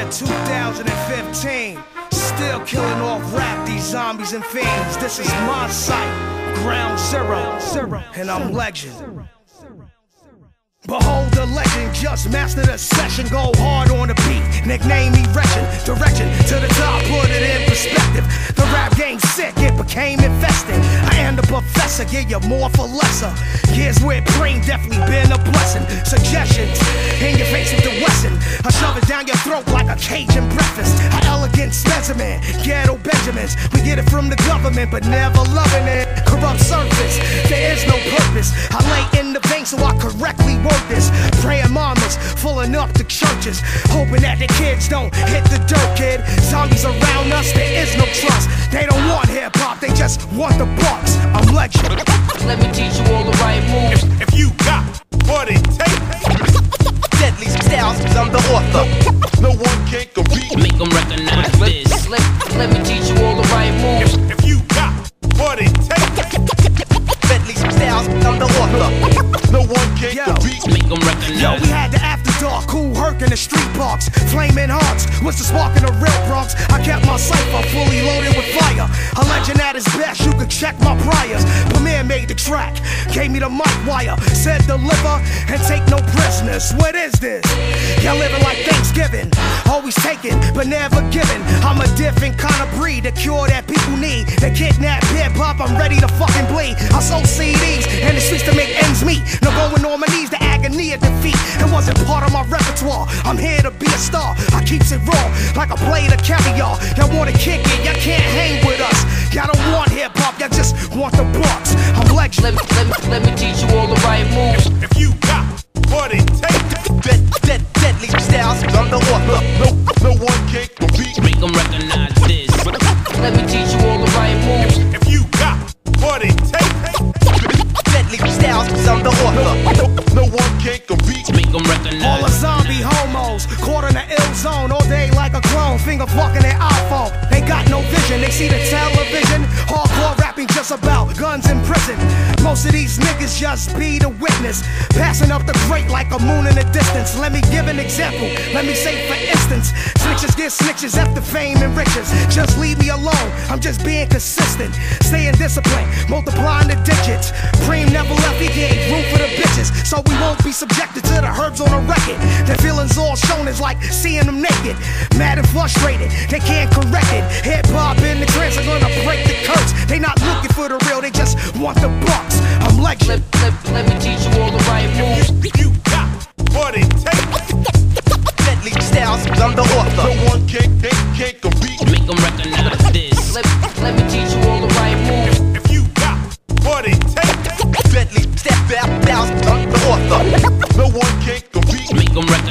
year 2015. Still killing off rap, these zombies and fiends. This is my site, ground zero, zero, and I'm legend. Behold the legend, just master the session, go hard on the beat. Nickname erection, direction to the top, put it in perspective. The rap game sick, it became infested. I am the professor, give you more for lesser. Years with brain definitely been a blessing. Suggestions throat like a Cajun breakfast. An elegant specimen, ghetto Benjamins. We get it from the government, but never loving it. Corrupt surface, there is no purpose. I lay in the vein so I correctly word this. Praying mamas, filling up the churches. Hoping that the kids don't hit the dirt, kid. Zombies around us, there is no trust. They don't want hip hop, they just want the bucks. I'm legend. Let me teach you all the right moves. If you got Let, let me teach you all the right moves. If you got what it takes, Deadly styles, cause I'm the author. no one can Yo. compete. Make them Yo, we had the after dark, Kool Herc in the street parks. Flaming hearts was the spark in the real Bronx. I kept my cipher fully loaded with fire. A legend at his best, could check my priors. Premier made the track, gave me the mic wire. Said deliver and take no prisoners. What is this? Y'all living like Thanksgiving. Always taking, but never giving. I'm a different kind of breed, the cure that people need. They kidnap hip hop, I'm ready to fucking bleed. I sold CDs and the keeps it raw, like a plate of caviar. Y'all wanna kick it, y'all can't hang with us. Y'all don't want hip hop, y'all just want the bucks. I'm legend. Let me, let me, let me teach you all the right moves. If you got what it takes, Dead, dead, deadly styles, I'm the author. no, no one can compete. Make them recognize this. Let me teach you all the right moves. If you got what it takes, Deadly styles, I'm the author. no, no one can compete. Make them All the recognize. zombie homos, the ill zone all day like a clone, finger fucking their iPhone. They got no vision, they see the television. Hardcore rapping just about guns in prison. Most of these niggas just be the witness, passing up the great like a moon in the distance. Let me give an example. Let me say, for instance, snitches get snitches after fame and riches. Just leave me alone. I'm just being consistent, staying disciplined, multiplying the digits. Preem never left, he gave room for the bitches, so we won't be subjected to the herbs on a record. Their feelings all shown is like seeing them naked, mad and frustrated. They can't correct it. Hip hop and the trance are gonna break the curse. They not looking for the real, they just want the bucks. I'm Let, legend. let, let me teach you all the right moves. If you got what it takes, Deadly styles, I'm the author. no one can, can, can compete. Make them recognize this. Let, let me teach you all the right moves. If you got what it takes, Deadly styles, cause I'm the author. no one can compete. Make them recognize